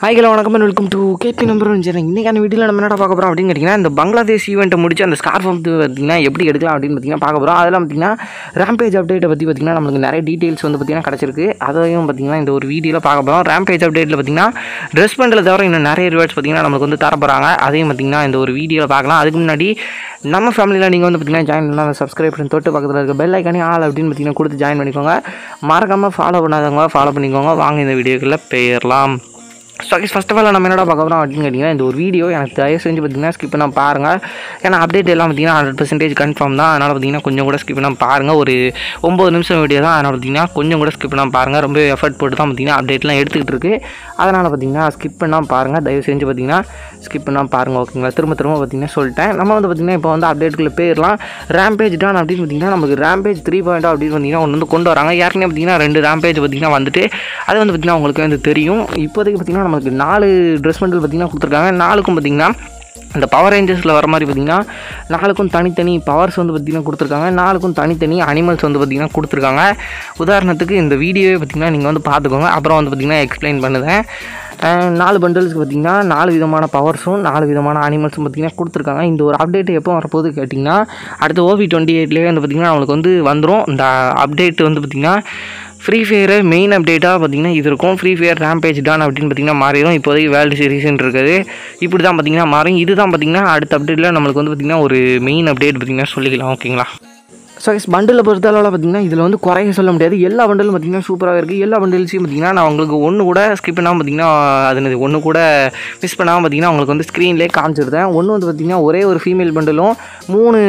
Hi வணக்கம் வணக்கம் welcome to K B number சரி இன்றைக்கான வீடியோவில் நம்ம என்ன பார்க்க போகிறோம் அப்படின்னு கேட்டிங்கன்னா இந்த பங்களாதேஷ் ஈவெண்ட்டை முடிச்சு அந்த ஸ்கார்ஃப் வந்து பார்த்திங்கன்னா எப்படி எடுக்கலாம் அப்படின்னு பார்த்தீங்கன்னா பார்க்க போகிறோம் அதெல்லாம் பார்த்திங்கன்னா ரேம்பேஜ் அப்டேட்டை பற்றி பார்த்திங்கன்னா நம்மளுக்கு நிறைய டீட்டெயில்ஸ் வந்து பார்த்திங்கன்னா கிடச்சிருக்கு. அதையும் பார்த்திங்கன்னா இந்த ஒரு வீடியோவில் பார்க்க போகிறோம் ரேம்பேஜ் அப்டேட்டில் பார்த்திங்கன்னா ட்ரெஸ் பண்ணுறத தவிர இன்னும் நிறைய ரிவார்ட்ஸ் பார்த்திங்கன்னா நம்மளுக்கு வந்து தரப்போகிறாங்க அதையும் பார்த்திங்கன்னா இந்த ஒரு வீடியோவில் பார்க்கலாம். அதுக்கு முன்னாடி நம்ம ஃபேமிலியில் நீங்கள் வந்து பார்த்திங்கன்னா ஜாயின் பண்ணலாம் சப்ஸ்கிரைப் பண்ணி தொட்டு பக்கத்தில் இருக்க பெல் ஐக்கானே ஆள் அப்படின்னு பார்த்திங்கன்னா கொடுத்து ஜாயின் பண்ணிக்கோங்க. மறக்காமல் ஃபாலோ பண்ணாதவங்க ஃபாலோ பண்ணிக்கோங்க. வாங்க இந்த வீடியோக்குள்ளே போயிடலாம். ஸோ ஃபஸ்ட் ஆஃப் ஆல் நம்ம என்னடா பார்க்க போகிறோம் அப்படின்னு கேட்டிங்கன்னா இந்த ஒரு வீடியோ எனக்கு தயவு செஞ்சு பார்த்தீங்கன்னா ஸ்கிப் பண்ணால் பாருங்கள் ஏன்னா அப்டேட் எல்லாம் பார்த்தீங்கன்னா ஹண்ட்ரட் பர்சன்டேஜ் கன்ஃபார்ம் தான். அதனால் பார்த்தீங்கன்னா கொஞ்சம் கூட ஸ்கிப் பண்ணால் பாருங்கள் ஒரு ஒம்பது நிமிஷம் வீடியோ தான். அதனால் பார்த்தீங்கன்னா கொஞ்சம் கூட ஸ்கிப் பண்ணால் பாருங்கள் ரொம்ப எஃபர்ட் போட்டு தான் பார்த்தீங்கன்னா அப்டேட்லாம் எடுத்துக்கிட்டு இருக்குது அதனால் பார்த்தீங்கன்னா ஸ்கிப் பண்ணால் பாருங்கள் தயவு செஞ்சு பார்த்தீங்கன்னா ஸ்கிப் பண்ணால் பாருங்கள் ஓகேங்களா திரும்ப திரும்ப பார்த்தீங்கன்னா சொல்லிட்டேன். நம்ம வந்து பார்த்தீங்கன்னா இப்போ வந்து அப்டேட்டுக்குள்ளே பேர்லாம் ரேம்பேஜ் டான் அப்படின்னு பார்த்தீங்கன்னா நமக்கு ரேம்பேஜ் த்ரீ பாயிண்ட் அப்படின்னு பார்த்தீங்கன்னா ஒன்று வந்து கொண்டு வராங்க. ஏற்கனவே பார்த்தீங்கன்னா ரெண்டு ரேம்பேஜ் பார்த்தீங்கன்னா வந்துட்டு அது வந்து பார்த்தீங்கன்னா உங்களுக்கு வந்து தெரியும். இப்போதைக்கு பார்த்தீங்கன்னா நமக்கு நாலு ட்ரெஸ் பண்டில் பார்த்திங்கன்னா கொடுத்துருக்காங்க. நாலுக்கும் பார்த்தீங்கன்னா இந்த பவர் ரேஞ்சர்ஸில் வர மாதிரி பார்த்தீங்கன்னா நாளுக்கும் தனித்தனி பவர்ஸ் வந்து பார்த்திங்கன்னா கொடுத்துருக்காங்க. நாளுக்கும் தனித்தனி அனிமல்ஸ் வந்து பார்த்திங்கன்னா கொடுத்துருக்காங்க. உதாரணத்துக்கு இந்த வீடியோவே பார்த்திங்கன்னா நீங்கள் வந்து பார்த்துக்கோங்க அப்புறம் வந்து பார்த்திங்கன்னா எக்ஸ்பிளைன் பண்ணுவேன் நாலு பண்டல்ஸ்க்கு பார்த்திங்கன்னா நாலு விதமான பவர்ஸும் நாலு விதமான அனிமல்ஸும் பார்த்திங்கன்னா கொடுத்துருக்காங்க. இந்த ஒரு அப்டேட் எப்போ வரப்போகுது கேட்டிங்கன்னா அடுத்த ஓவி டுவெண்ட்டி எயிட்லேயே வந்து பார்த்திங்கன்னா அவங்களுக்கு வந்து வந்துடும் இந்த அப்டேட் வந்து பார்த்திங்கன்னா ஃப்ரீ ஃபயரை மெயின் அப்டேட்டாக பார்த்தீங்கன்னா இது இருக்கும். ஃப்ரீ ஃபயர் ரேம்பேஜ் டான் அப்படின்னு பார்த்தீங்கன்னா மாறிடும். இப்போதைக்கு வேர்ல்டு சீரிஸ்ன்னு இருக்குது. இப்படி தான் பார்த்தீங்கன்னா மாறும். இது தான் பார்த்தீங்கன்னா அடுத்த அப்டேட்டில் நம்மளுக்கு வந்து பார்த்திங்கன்னா ஒரு மெயின் அப்டேட் பார்த்திங்கன்னா சொல்லிக்கலாம். ஓகேங்களா ஸோ எஸ் பண்டில் பொறுத்தளவில் பார்த்தீங்கன்னா இதில் வந்து குறைய சொல்ல முடியாது. எல்லா பண்டலும் பார்த்தீங்கன்னா சூப்பராக இருக்குது எல்லா பண்டில்ஸையும் பார்த்தீங்கன்னா நான் உங்களுக்கு ஒன்று கூட ஸ்கிப் பண்ணாமல் பார்த்தீங்கன்னா அது ஒன்று கூட மிஸ் பண்ணாமல் பார்த்தீங்கன்னா உங்களுக்கு வந்து ஸ்க்ரீன்லேயே காமிச்சிருந்தேன். ஒன்று வந்து பார்த்தீங்கன்னா ஒரே ஒரு ஃபீமேல் பண்டலும் மூணு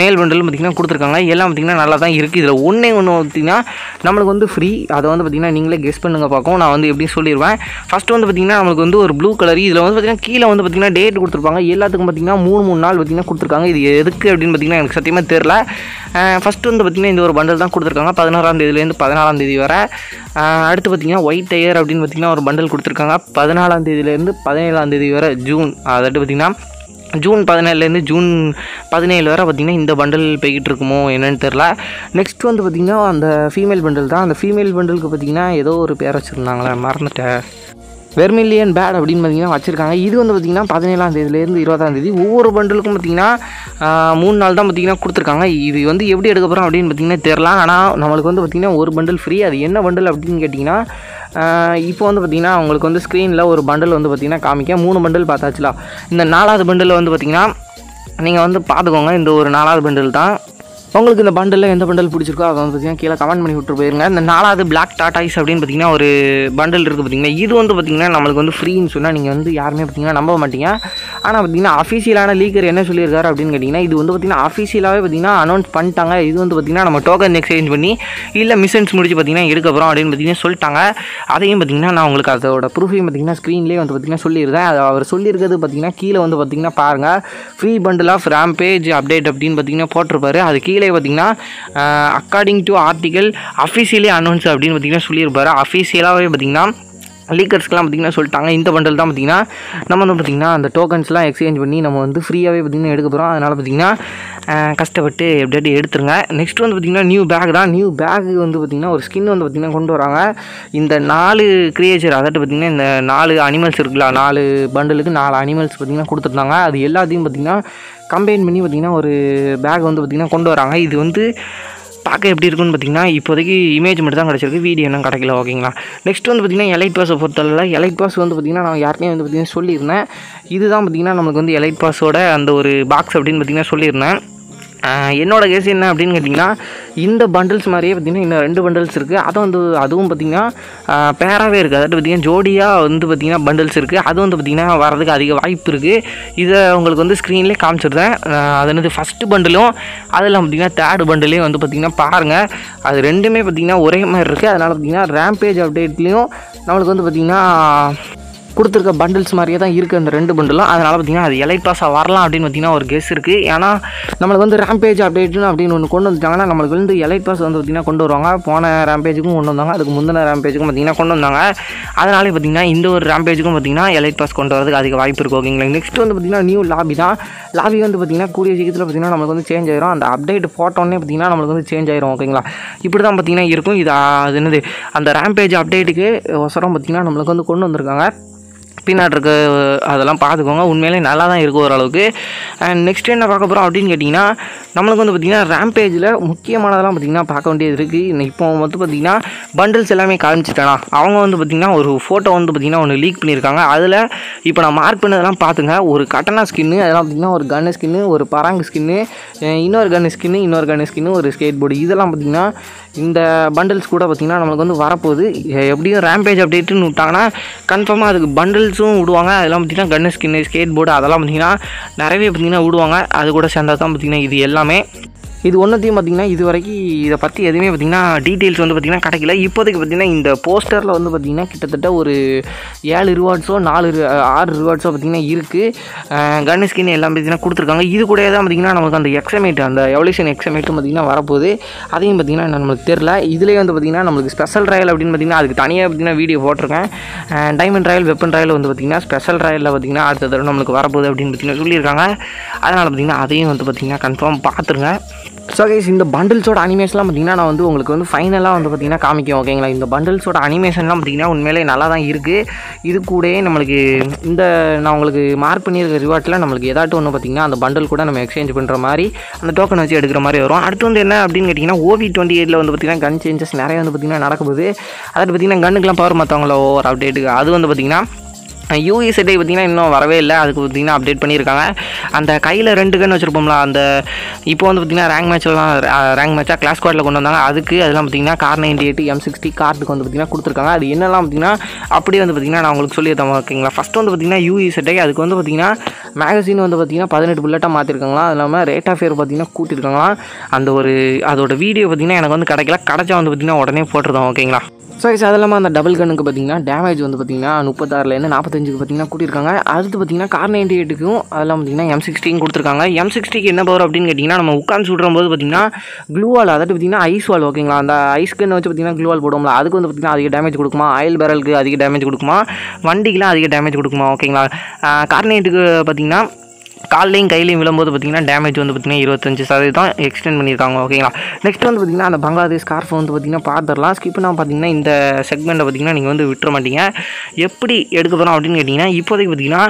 மேல் பண்டலும் பார்த்தீங்கன்னா கொடுத்துருக்காங்க. எல்லாம் பார்த்தீங்கன்னா நல்லா தான் இருக்குது இதில் ஒன்றே ஒன்று பார்த்தீங்கன்னா நம்மளுக்கு வந்து ஃப்ரீ அதை வந்து பார்த்தீங்கன்னா நீங்களே கெஸ் பண்ணுங்க பார்க்கும் நான் வந்து எப்படி சொல்லிடுவேன் ஃபஸ்ட்டு வந்து பார்த்தீங்கன்னா நம்மளுக்கு வந்து ஒரு ப்ளூ கலர் இதில் வந்து பார்த்தீங்கன்னா கீழே வந்து பார்த்தீங்கன்னா டேட் கொடுத்துருப்பாங்க. எல்லாத்துக்கும் பார்த்தீங்கன்னா மூணு மூணு நாள் பார்த்தீங்கன்னா கொடுத்துருக்காங்க. இது எதுக்கு அப்படின்னு பார்த்தீங்கன்னா எனக்கு சத்தியமாக தெரில ஃபஸ்ட்டு வந்து பார்த்திங்கன்னா இந்த ஒரு பண்டல் தான் கொடுத்துருக்காங்க. பதினாறாம் தேதியிலேருந்து பதினாலாம் தேதி வரை. அடுத்து பார்த்திங்கன்னா ஒயிட் டயர் அப்படின்னு பார்த்திங்கன்னா ஒரு பண்டல் கொடுத்துருக்காங்க. பதினாலாம் தேதியிலேருந்து பதினேழாம் தேதி வரை ஜூன். அதாட்டு பார்த்திங்கன்னா ஜூன் பதினேழுலேருந்து ஜூன் பதினேழு வரை பார்த்திங்கன்னா இந்த பண்டல் போய்கிட்டு இருக்குமோ என்னென்னு தெரில நெக்ஸ்ட் வந்து பார்த்திங்கன்னா அந்த ஃபீமேல் பண்டல் தான். அந்த ஃபீமேல் பண்டலுக்கு பார்த்திங்கன்னா ஏதோ ஒரு பேர் வச்சுருந்தாங்களே மறந்துட்டேன். வெர்மில்லியன் பேட் அப்படின்னு பார்த்தீங்கன்னா வச்சுருக்காங்க. இது வந்து பார்த்திங்கன்னா பதினேழாம் தேதியிலேருந்து இருபதாம் தேதி ஒவ்வொரு பண்டலுக்கும் பார்த்திங்கன்னா மூணு நாள் தான் பார்த்திங்கன்னா கொடுத்துருக்காங்க. இது வந்து எப்படி எடுக்க போகிறோம் அப்படின்னு பார்த்திங்கன்னா தெரில ஆனால் நம்மளுக்கு வந்து பார்த்திங்கன்னா ஒரு பண்டல் ஃப்ரீ அது என்ன பண்டல் அப்படின்னு கேட்டிங்கன்னா இப்போ வந்து பார்த்திங்கன்னா உங்களுக்கு வந்து ஸ்க்ரீனில் ஒரு பண்டல் வந்து பார்த்திங்கன்னா காமிக்க. மூணு பண்டல் பார்த்தாச்சுலா. இந்த நாலாவது பண்டில் வந்து பார்த்திங்கன்னா நீங்கள் வந்து பார்த்துக்கோங்க. இந்த ஒரு நாலாவது பண்டில் தான். உங்களுக்கு இந்த பண்டலில் எந்த பண்டல் பிடிச்சிருக்கோ அதை வந்து பார்த்தீங்கன்னா கீழே கமெண்ட் பண்ணி விட்டு போயிருங்க. இந்த நாலாவது பிளாக் டாட்டாய்ஸ் அப்படின்னு பார்த்தீங்கன்னா ஒரு பண்டல் இருக்குது பார்த்தீங்கன்னா இது வந்து பார்த்தீங்கன்னா நம்மளுக்கு வந்து ஃப்ரீன்னு சொன்னால் நீங்கள் வந்து யாருமே பார்த்தீங்கன்னா நம்ப மாட்டீங்க. ஆனால் பார்த்தீங்கன்னா அஃபீஷியலான லீக்கர் என்ன சொல்லியிருக்காரு அப்படின்னு கேட்டிங்கன்னா இது வந்து பார்த்தீங்கன்னா அஃபீஷியலாகவே பார்த்தீங்கன்னா அனௌன்ஸ் பண்ணிட்டாங்க. இது வந்து பார்த்தீங்கன்னா நம்ம டோக்கன் எக்ஸ்சேஞ்ச் பண்ணி இல்லை மிஷன்ஸ் முடிச்சு பார்த்தீங்கன்னா எடுக்க போகிறோம் அப்படின்னு பார்த்தீங்கன்னா சொல்லிட்டாங்க. அதையும் பார்த்தீங்கன்னா நான் உங்களுக்கு அதோட ப்ரூஃபையும் பார்த்தீங்கன்னா ஸ்க்ரீன்லேயே வந்து பார்த்தீங்கன்னா சொல்லியிருந்தேன். அது அவர் சொல்லியிருக்கிறது பார்த்தீங்கன்னா கீழே வந்து பார்த்தீங்கன்னா பாருங்கள் free bundle of rampage update அப்படின்னு பார்த்தீங்கன்னா போட்டிருப்பாரு. அது கீழே பார்த்தீங்கன்னா according to article officially announce அப்படின்னு பார்த்தீங்கன்னா சொல்லியிருப்பார். அஃபீஷியலாகவே பார்த்திங்கன்னா லீக்கர்ஸ்க்கெலாம் பார்த்திங்கன்னா சொல்லிட்டாங்க. இந்த பண்டல் தான் பார்த்தீங்கன்னா நம்ம வந்து பார்த்திங்கன்னா அந்த டோக்கன்ஸ்லாம் எக்ஸ்சேஞ்ச் பண்ணி நம்ம வந்து ஃப்ரீயாகவே பார்த்திங்கன்னா எடுக்க போகிறோம் அதனால் பார்த்திங்கன்னா கஷ்டப்பட்டு எப்படியாட்டி எடுத்துருங்க. நெக்ஸ்ட் வந்து பார்த்திங்கன்னா நியூ பேக் தான். நியூ பேக் வந்து பார்த்திங்கன்னா ஒரு ஸ்கின் வந்து பார்த்திங்கன்னா கொண்டு வராங்க. இந்த நாலு கிரியேச்சர் அதாட்டு பார்த்திங்கன்னா இந்த நாலு அனிமல்ஸ் இருக்குல்ல நாலு பண்டலுக்கு நாலு அனிமல்ஸ் பார்த்திங்கன்னா கொடுத்துருந்தாங்க. அது எல்லாத்தையும் பார்த்திங்கன்னா கம்பைன் பண்ணி பார்த்திங்கன்னா ஒரு பேக் வந்து பார்த்திங்கன்னா கொண்டு வராங்க. இது வந்து பார்க்க எப்படி இருக்குன்னு பார்த்தீங்கன்னா இப்போதைக்கு இமேஜ் மட்டும் தான் கிடச்சிருக்கு. வீடியோ இன்னும் கிடைக்கல ஓகேங்களா நெக்ஸ்ட் வந்து பார்த்திங்கன்னா எலைட் பாஸை பொறுத்தளவில் எலைட் பாஸ் வந்து பார்த்திங்கன்னா நான் யாருமே வந்து பார்த்திங்கன்னா சொல்லியிருந்தேன். இதுதான் பார்த்திங்கன்னா நமக்கு வந்து எலைட் பாஸோட அந்த ஒரு பாக்ஸ் அப்படின்னு பார்த்திங்கன்னா சொல்லியிருந்தேன். என்னோடய கேஸ் என்ன அப்படின்னு கேட்டிங்கன்னா இந்த பண்டில்ஸ் மாதிரியே பார்த்திங்கன்னா இன்னும் ரெண்டு பண்டில்ஸ் இருக்குது அதை வந்து அதுவும் பார்த்திங்கன்னா பேராகவே இருக்குது அதாவது பார்த்திங்கன்னா ஜோடியாக வந்து பார்த்திங்கன்னா பண்டில்ஸ் இருக்குது அது வந்து பார்த்திங்கன்னா வரதுக்கு அதிக வாய்ப்பு இருக்குது இதை உங்களுக்கு வந்து ஸ்க்ரீன்லேயே காமிச்சிருந்தேன் அது என்னது ஃபஸ்ட்டு பண்டிலும் அதில் பார்த்திங்கன்னா தேர்டு பண்டிலையும் வந்து பார்த்திங்கன்னா பாருங்கள் அது ரெண்டுமே பார்த்திங்கன்னா ஒரே மாதிரி இருக்குது அதனால் பார்த்திங்கன்னா ரேம்பேஜ் அப்டேட்லேயும் நம்மளுக்கு வந்து பார்த்திங்கன்னா கொடுத்துருக்க பண்டில்ஸ் மாதிரியே தான் இருக்குது அந்த ரெண்டு பண்டிலும் அதனால் பார்த்திங்கன்னா அது எலைட் பாஸாக வரலாம் அப்படின்னு பார்த்திங்கன்னா ஒரு கெஸ் இருக்குது ஏன்னா நம்மளுக்கு வந்து ரேம்பேஜ் அப்டேட்னு அப்படின்னு ஒன்று கொண்டு வந்துட்டாங்கன்னா நம்மளுக்கு வந்து எலைட் பாஸ் வந்து பார்த்திங்கன்னா கொண்டு வருவாங்க. போன ரேம்பேஜுக்கும் கொண்டு வந்தாங்க. அதுக்கு முந்தின ரேம்பேஜுக்கும் பார்த்திங்கன்னா கொண்டு வந்தாங்க. அதனாலே பார்த்திங்கன்னா இந்த ஒரு ரேம்பேஜுக்கும் பார்த்திங்கன்னா எலைட் பாஸ் கொண்டு வரதுக்கு அதிக வாய்ப்பு இருக்குது ஓகேங்களா நெக்ஸ்ட் வந்து பார்த்திங்கன்னா நியூ லாபி தான். லாபி வந்து பார்த்திங்கன்னா கூடிய சீக்கிரத்தில் பார்த்திங்கன்னா நம்மளுக்கு வந்து சேஞ்ச் ஆயிரும். அந்த அப்டேட் போட்டோன்னே பார்த்திங்கன்னா நம்மளுக்கு வந்து சேஞ்ச் ஆயிரும் ஓகேங்களா இப்படி தான் பார்த்திங்கன்னா இருக்கும். இது அது என்னது? அந்த ரேம்பேஜ் அப்டேட்டுக்கு ஒசரம் பார்த்திங்கன்னா நம்மளுக்கு வந்து கொண்டு வந்திருக்காங்க. பின்னாடி இருக்க அதெல்லாம் பார்த்துக்கோங்க. உண்மையிலே நல்லா தான் இருக்கும் ஓரளவுக்கு. அண்ட் நெக்ஸ்ட் என்ன பார்க்க போகிறோம் அப்படின்னு கேட்டிங்கன்னா நம்மளுக்கு வந்து பார்த்திங்கன்னா ரேம்பேஜில் முக்கியமானதெல்லாம் பார்த்திங்கன்னா பார்க்க வேண்டியது இருக்குது இப்போ வந்து பார்த்திங்கன்னா பண்டில்ஸ் எல்லாமே காமிச்சிட்டேனா அவங்க வந்து பார்த்திங்கன்னா ஒரு ஃபோட்டோ வந்து பார்த்திங்கன்னா ஒன்று லீக் பண்ணியிருக்காங்க. அதில் இப்போ நான் மார்க் பண்ணதெல்லாம் பார்த்துங்க. ஒரு கட்டனா ஸ்கின்னு அதெல்லாம் பார்த்திங்கன்னா ஒரு கன்னு ஸ்கின்னு ஒரு பராங்கு ஸ்கின்னு இன்னொரு கன்னு ஸ்கின்னு இன்னொரு கன்னு ஸ்கின்னு ஒரு ஸ்கேட் போர்டு இதெல்லாம் பார்த்திங்கன்னா இந்த பண்டில்ஸ் கூட பார்த்திங்கன்னா நம்மளுக்கு வந்து வரப்போகுது. எப்படியும் ரேம்பேஜ் அப்டேட்டுன்னு விட்டாங்கன்னா கன்ஃபார்மாக அதுக்கு பண்டில்ஸும் விடுவாங்க. அதெல்லாம் பார்த்திங்கன்னா கன்னு ஸ்கின்னு ஸ்கேட் போர்டு அதெல்லாம் பார்த்திங்கன்னா நிறையவே பார்த்திங்கன்னா விடுவாங்க. அது கூட சேர்ந்தா தான் பார்த்திங்கன்னா இது எல்லாமே. இது ஒன்றத்தையும் பார்த்திங்கன்னா இது வரைக்கும் இதை பற்றி எதுவுமே பார்த்திங்கன்னா டீட்டெயில்ஸ் வந்து பார்த்திங்கன்னா கிடைக்கல. இப்போதைக்கு பார்த்திங்கன்னா இந்த போஸ்டரில் வந்து பார்த்திங்கன்னா கிட்டத்தட்ட ஒரு ஏழு ரிவார்ட்ஸோ நாலு ஆறு ரிவார்ட்ஸோ பார்த்திங்கன்னா இருக்குது கன் ஸ்கின் எல்லாம் பார்த்திங்கன்னா கொடுத்துருக்காங்க. இது கூட தான் பார்த்திங்கன்னா நமக்கு அந்த எக்ஸமேட் அந்த எவல்யூஷன் எக்ஸமேட்டும் பார்த்திங்கன்னா வரப்போகுது. அதையும் பார்த்திங்கன்னா நம்மளுக்கு தெரில இதுலேயே வந்து பார்த்திங்கன்னா நம்மளுக்கு ஸ்பெஷல் ட்ரையல் அப்படின்னு பார்த்திங்கன்னா அதுக்கு தனியாக பார்த்திங்கன்னா வீடியோ போட்டிருக்கேன். டைமண்ட் ட்ரையல் வெப்பன் ட்ரையல் வந்து பார்த்திங்கன்னா ஸ்பெஷல் ட்ரையலில் பார்த்திங்கன்னா அடுத்த தடவை நம்மளுக்கு வரப்போகுது அப்படின்னு பார்த்திங்கன்னா சொல்லியிருக்காங்க. அதனால் பார்த்திங்கன்னா அதையும் வந்து பார்த்திங்கன்னா கன்ஃபார்ம் பார்த்துருங்க ஸோ கைஸ் இந்த பண்டில்ஸோட அனிமேஷன்லாம் பார்த்தீங்கன்னா நான் வந்து உங்களுக்கு வந்து ஃபைனலாக வந்து பார்த்தீங்கன்னா காமிக்கும் ஓகேங்களா இந்த பண்டில்ஸோட அனிமேஷன்லாம் பார்த்திங்கன்னா உண்மையிலே நல்லா தான் இருக்குது இது கூடயே நம்மளுக்கு இந்த நான் உங்களுக்கு மார்க் பண்ணியிருக்க ரிவார்ட்டில் நம்மளுக்கு ஏதாட்டும் ஒன்று பார்த்தீங்கன்னா அந்த பண்டில் கூட நம்ம எக்ஸ்சேஞ்ச் பண்ணுற மாதிரி அந்த டோக்கன் வச்சு எடுக்கிற மாதிரி வரும். அடுத்து வந்து என்ன அப்படின்னு கேட்டிங்கன்னா ஓவி டுவெண்ட்டி எயிட்டில் வந்து பார்த்திங்கன்னா கன் சேஞ்சஸ் நிறைய வந்து பார்த்திங்கன்னா நடக்குது அதாவது பார்த்தீங்கன்னா கன்னுக்கெலாம் பவர் மற்றவங்கள ஒரு அப்டேட்டுக்கு அது வந்து பார்த்தீங்கன்னா யூஇ பார்த்திங்கன்னா பார்த்தீங்கன்னா இன்னும் வரவே இல்லை. அதுக்கு பார்த்தீங்கன்னா அப்டேட் பண்ணியிருக்காங்க. அந்த கையில் ரெண்டு கன் வச்சுருப்போம்ல அந்த இப்போ வந்து பார்த்தீங்கன்னா ரேங்க் மேட்ச்லாம் ரேங்க் மேட்சாக கிளாஸ் ஸ்குவாடில் கொண்டு வந்தாங்க. அதுக்கு அதெல்லாம் பார்த்திங்கன்னா car ninety eight M sixty கார்டுக்கு வந்து பார்த்தீங்கன்னா கொடுத்துருக்காங்க. அது என்னெல்லாம் பார்த்தீங்கன்னா அப்படியே வந்து பார்த்தீங்கன்னா நான் உங்களுக்கு சொல்லி தரேன் ஓகேங்களா? ஃபஸ்ட்டு வந்து பார்த்திங்கன்னா யூஇ செட்டை அதுக்கு வந்து பார்த்தீங்கன்னா மேகசின் வந்து பார்த்தீங்கன்னா பதினெட்டு புல்லட்டாக மாற்றிருக்காங்களா அது இல்லாமல் ரேட் ஆஃப் ஃபேர் பார்த்தீங்கன்னா கூட்டியிருக்காங்களா அந்த ஒரு அதோட வீடியோ பார்த்தீங்கன்னா எனக்கு வந்து கிடைக்கல. கிடைச்சா வந்து பார்த்திங்கன்னா உடனே போட்டுருந்தோம் ஓகேங்களா? ஸோ இது அது இல்லாமல் அந்த டபுள் கண்ணுக்கு பார்த்தீங்கன்னா டேமேஜ் வந்து பார்த்தீங்கன்னா முப்பத்தாறுலேருந்து நாற்பத்தஞ்சுக்கு பார்த்தீங்கன்னா கூட்டியிருக்காங்க. அடுத்து பார்த்தீங்கன்னா கார் நைன்டி எயிட்டுக்கும் அதெல்லாம் பார்த்தீங்கன்னா எம் சிக்ஸ்டிக்கும் கொடுத்துருக்காங்க. எம் சிக்ஸ்டிக்கு என்ன பவர் அப்படின்னு கேட்டிங்கன்னா நம்ம உட்காந்து சுடுறும் போது பார்த்தீங்கன்னா க்ளூவால் அதாவது பார்த்தீங்கன்னா ஐஸ் வால் ஓகேங்களா அந்த ஐஸ் கண்ணை வச்சு பார்த்தீங்கன்னா க்ளூவால் போடுவோம்ல அதுக்கு வந்து பார்த்தீங்கன்னா அதிக டேமேஜ் கொடுக்குமா? ஆயில் பேரலுக்கு அதிக டேமேஜ் கொடுக்குமா? வண்டிக்கெலாம் அதிக டேமேஜ் கொடுக்குமா ஓகேங்களா கார் நைட்டுக்கு பார்த்தீங்கன்னா கால்லையும் கையிலையும் விழும்போது பார்த்தீங்கன்னா டேமேஜ் வந்து பார்த்தீங்கன்னா இருபத்தஞ்சு சதவீதம் எக்ஸ்டெண்ட் பண்ணியிருக்காங்க ஓகேங்களா நெக்ஸ்ட் வந்து பார்த்தீங்கன்னா அந்த பங்களாதேஷ் ஸ்கார்ஃப் வந்து பார்த்தீங்கன்னா பார்த்துடலாம். ஸ்கிப் நான் பார்த்தீங்கன்னா இந்த செக்மெண்ட்டை பார்த்தீங்கன்னா நீங்கள் வந்து விட்டுற மாட்டீங்க. எப்படி எடுக்க போகிறோம் அப்படின்னு கேட்டிங்கன்னா இப்போதைக்கு பார்த்தீங்கன்னா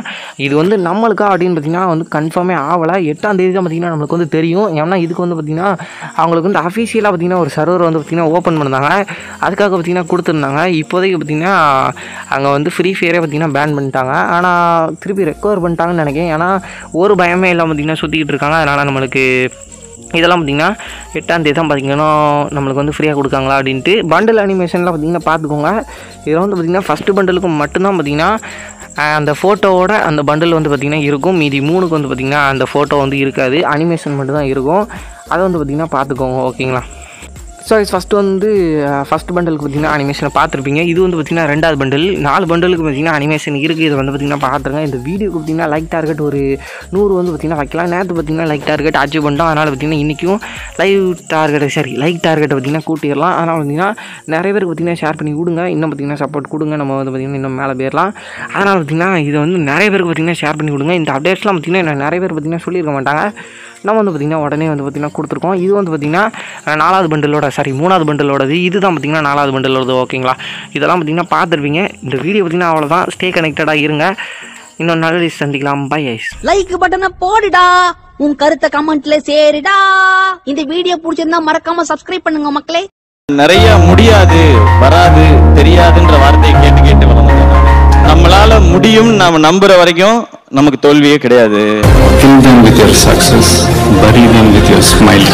இது வந்து நம்மளுக்கா அப்படின்னு பார்த்தீங்கன்னா வந்து கன்ஃபார்மே ஆகலை. எட்டாம் தேதி தான் பார்த்தீங்கன்னா நம்மளுக்கு வந்து தெரியும். ஏன்னா இதுக்கு வந்து பார்த்தீங்கன்னா அவங்களுக்கு வந்து அஃபீஷியலாக பார்த்தீங்கன்னா ஒரு சர்வர் வந்து பார்த்தீங்கன்னா ஓப்பன் பண்ணாங்க அதுக்காக பார்த்தீங்கன்னா கொடுத்துருந்தாங்க. இப்போதைக்கு பார்த்தீங்கன்னா அங்கே வந்து ஃப்ரீ ஃபயரே பார்த்தீங்கன்னா பேன் பண்ணிட்டாங்க. ஆனால் திருப்பி ரெக்கவர் பண்ணிட்டாங்கன்னு நினைக்கிறேன். ஏன்னா ஒரு பயமே இல்லாமல் பார்த்தீங்கன்னா சுற்றிக்கிட்டு இருக்காங்க. அதனால் நம்மளுக்கு இதெல்லாம் பார்த்திங்கன்னா எட்டாம் தேதி தான் பார்த்திங்கன்னா நம்மளுக்கு வந்து ஃப்ரீயாக கொடுக்காங்களா அப்படின்ட்டு பண்டில் அனிமேஷன்லாம் பார்த்திங்கன்னா பார்த்துக்கோங்க இதில் வந்து பார்த்திங்கன்னா ஃபஸ்ட்டு பண்டலுக்கு மட்டும்தான் பார்த்திங்கன்னா அந்த ஃபோட்டோவோட அந்த பண்டில் வந்து பார்த்திங்கன்னா இருக்கும். மீதி மூணுக்கு வந்து பார்த்திங்கன்னா அந்த ஃபோட்டோ வந்து இருக்காது. அனிமேஷன் மட்டும் தான் இருக்கும். அதை வந்து பார்த்திங்கன்னா பார்த்துக்கோங்க ஓகேங்களா ஸோ இது ஃபஸ்ட்டு வந்து uh, ஃபஸ்ட் பண்டலுக்கு பார்த்தீங்கன்னா அனிமேஷனை பார்த்துருப்பீங்க. இது வந்து பார்த்திங்கன்னா ரெண்டாவது பண்டல் நாலு பண்டலுக்கு பார்த்தீங்கன்னா அனிமேஷன் இருக்குது இது வந்து பார்த்தீங்கன்னா பார்த்துருங்க. இந்த வீடியோக்கு பார்த்தீங்கன்னா லைக் டார்கெட் ஒரு நூறு வந்து பார்த்தீங்கன்னா வைக்கலாம். நேற்று பார்த்தீங்கன்னா லைக் டார்கெட் அச்சீவ் பண்ணிட்டோம் அதனால் பார்த்தீங்கன்னா இன்றைக்கும் லைவ் டார்கெட் சரி லைக் டார்கெட்டை பார்த்தீங்கன்னா கூட்டிடலாம். அதனால் பார்த்தீங்கன்னா நிறைய பேருக்கு பார்த்தீங்கன்னா ஷேர் பண்ணி கொடுங்க. இன்னும் பார்த்தீங்கன்னா சப்போர்ட் கொடுங்க. நம்ம வந்து பார்த்திங்கன்னா இன்னும் மேலே போயிடலாம். அதனால் பார்த்தீங்கன்னா இதை வந்து நிறைய பேருக்கு பார்த்தீங்கன்னா ஷேர் பண்ணி கொடுங்க. இந்த அப்டேட்ஸ்லாம் பார்த்தீங்கன்னா நிறைய பேர் பார்த்தீங்கன்னா சொல்லியிருக்க மாட்டாங்க. நம்ம வந்து பார்த்திங்கன்னா உடனே வந்து பார்த்திங்கன்னா கொடுத்துருக்கோம். இது வந்து பார்த்திங்கன்னா நாலாவது பண்டலோட சாரி மூணாவது பண்டலோடது இது தான் பார்த்திங்கன்னா நாலாவது பண்டலோடது ஓகேங்களா இதெல்லாம் பார்த்திங்கன்னா பார்த்துருப்பீங்க இந்த வீடியோ பார்த்திங்கன்னா அவ்வளோதான் ஸ்டே கனெக்டடாக இருங்க. இன்னொரு நல்ல சந்திக்கலாம். பை ஐஸ் லைக் பட்டனை போடுடா. உன் கருத்தை கமெண்ட்ல சேருடா. இந்த வீடியோ பிடிச்சிருந்தா மறக்காம சப்ஸ்கிரைப் பண்ணுங்க மக்களே. நிறைய முடியாது வராது தெரியாதுன்ற வார்த்தையை கேட்டு கேட்டு வளர்ந்தேன் நானு. நம்மளால முடியும் நாம நம்புற வரைக்கும் நமக்கு தோல்வியே கிடையாது Kill them with your success, bury them with your smile.